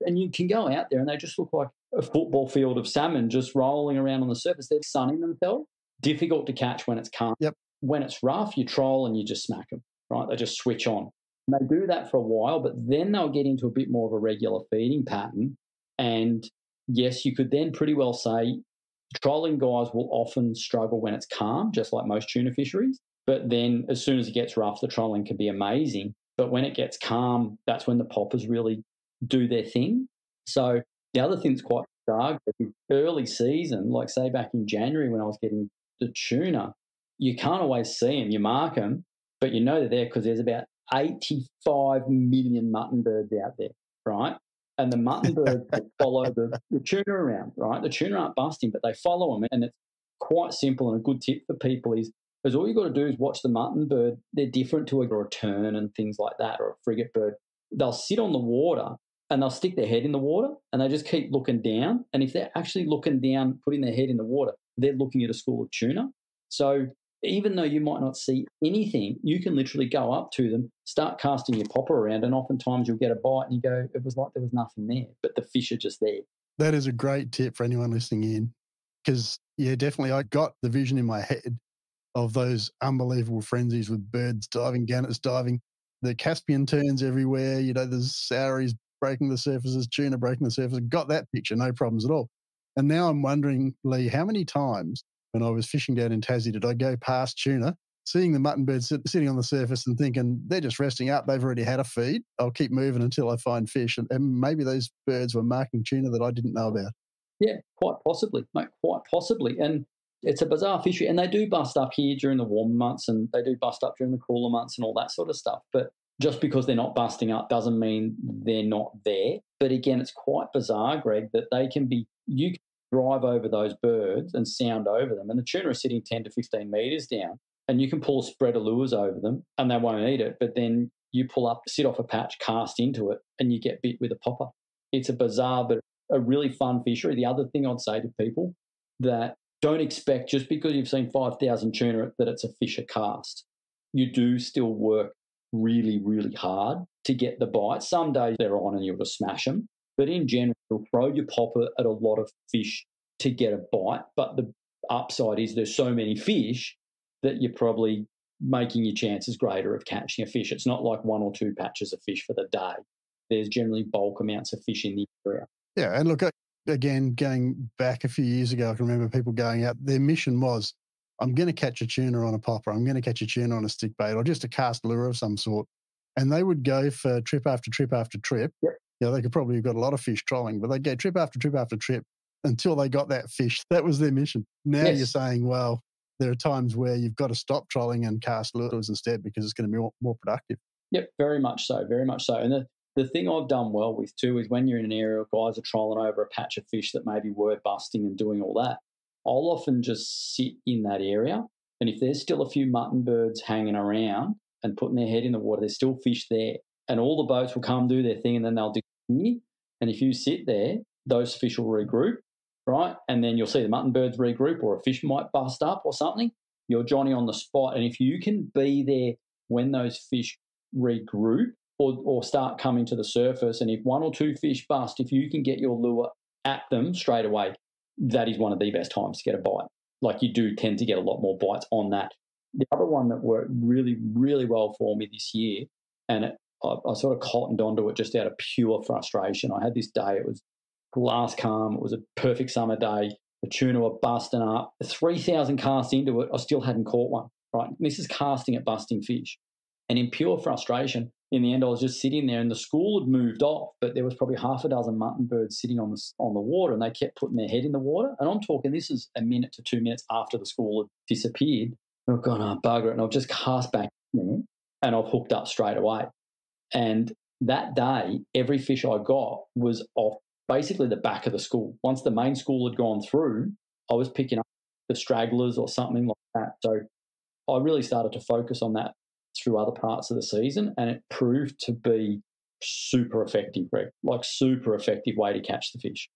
and you can go out there and they just look like a football field of salmon just rolling around on the surface. They're sunning themselves. Difficult to catch when it's calm. Yep. When it's rough, you troll and you just smack them, right? They just switch on. And they do that for a while, but then they'll get into a bit more of a regular feeding pattern. And yes, you could then pretty well say trolling guys will often struggle when it's calm, just like most tuna fisheries. But then as soon as it gets rough, the trolling can be amazing. But when it gets calm, that's when the poppers really do their thing. So the other thing that's quite bizarre, early season, like say back in January when I was getting the tuna, you can't always see them. You mark them, but you know they're there because there's about 85 million mutton birds out there, right? And the mutton birds follow the, the tuna around, right? The tuna aren't busting, but they follow them. And it's quite simple and a good tip for people is because all you've got to do is watch the mutton bird. They're different to a, a tern and things like that, or a frigate bird. They'll sit on the water and they'll stick their head in the water and they just keep looking down. And if they're actually looking down, putting their head in the water, they're looking at a school of tuna. So even though you might not see anything, you can literally go up to them, start casting your popper around, and oftentimes you'll get a bite and you go, it was like there was nothing there, but the fish are just there. That is a great tip for anyone listening in. Because, yeah, definitely, I got the vision in my head of those unbelievable frenzies with birds diving, gannets diving, the Caspian terns everywhere, you know, there's sauries breaking the surfaces, tuna breaking the surface. Got that picture, no problems at all. And now I'm wondering, Lee, how many times when I was fishing down in Tassie did I go past tuna, seeing the mutton birds sit, sitting on the surface and thinking they're just resting up. They've already had a feed. I'll keep moving until I find fish. And, and maybe those birds were marking tuna that I didn't know about. Yeah, quite possibly, mate, quite possibly. And it's a bizarre fishery. And they do bust up here during the warm months and they do bust up during the cooler months and all that sort of stuff. But just because they're not busting up doesn't mean they're not there. But again, it's quite bizarre, Greg, that they can be, you can drive over those birds and sound over them. And the tuna are sitting 10 to 15 meters down, and you can pull a spread of lures over them and they won't eat it. But then you pull up, sit off a patch, cast into it, and you get bit with a popper. It's a bizarre, but a really fun fishery. The other thing I'd say to people that don't expect just because you've seen 5,000 tuna that it's a fisher cast. You do still work really, really hard to get the bite. Some days they're on and you'll just smash them. But in general, you'll throw your popper at a lot of fish to get a bite. But the upside is there's so many fish that you're probably making your chances greater of catching a fish. It's not like one or two patches of fish for the day. There's generally bulk amounts of fish in the area. Yeah, and look, again, going back a few years ago, I can remember people going out. Their mission was, I'm going to catch a tuna on a popper. I'm going to catch a tuna on a stick bait, or just a cast lure of some sort. And they would go for trip after trip after trip. Yep. Yeah, they could probably have got a lot of fish trolling, but they'd go trip after trip after trip until they got that fish. That was their mission. Now Yes. you're saying, well, there are times where you've got to stop trolling and cast lures instead because it's going to be more, more productive. Yep, very much so, very much so. And the, the thing I've done well with too is when you're in an area guys are trolling over a patch of fish that maybe were busting and doing all that, I'll often just sit in that area. And if there's still a few mutton birds hanging around and putting their head in the water, there's still fish there. And all the boats will come do their thing and then they'll disappear. And if you sit there, those fish will regroup, right? And then you'll see the mutton birds regroup or a fish might bust up or something. You're Johnny on the spot. And if you can be there when those fish regroup or, or start coming to the surface, and if one or two fish bust, if you can get your lure at them straight away, that is one of the best times to get a bite. Like you do tend to get a lot more bites on that. The other one that worked really, really well for me this year, and it, I, I sort of cottoned onto it just out of pure frustration. I had this day, it was glass calm, it was a perfect summer day. The tuna were busting up. 3,000 casts into it, I still hadn't caught one, right? This is casting at busting fish. And in pure frustration, in the end, I was just sitting there, and the school had moved off, but there was probably half a dozen mutton birds sitting on the on the water, and they kept putting their head in the water. And I'm talking, this is a minute to two minutes after the school had disappeared. And I've gone, oh, bugger it, and I've just cast back and I've hooked up straight away. And that day, every fish I got was off basically the back of the school. Once the main school had gone through, I was picking up the stragglers or something like that. So I really started to focus on that through other parts of the season, and it proved to be super effective, Greg. Like super effective way to catch the fish.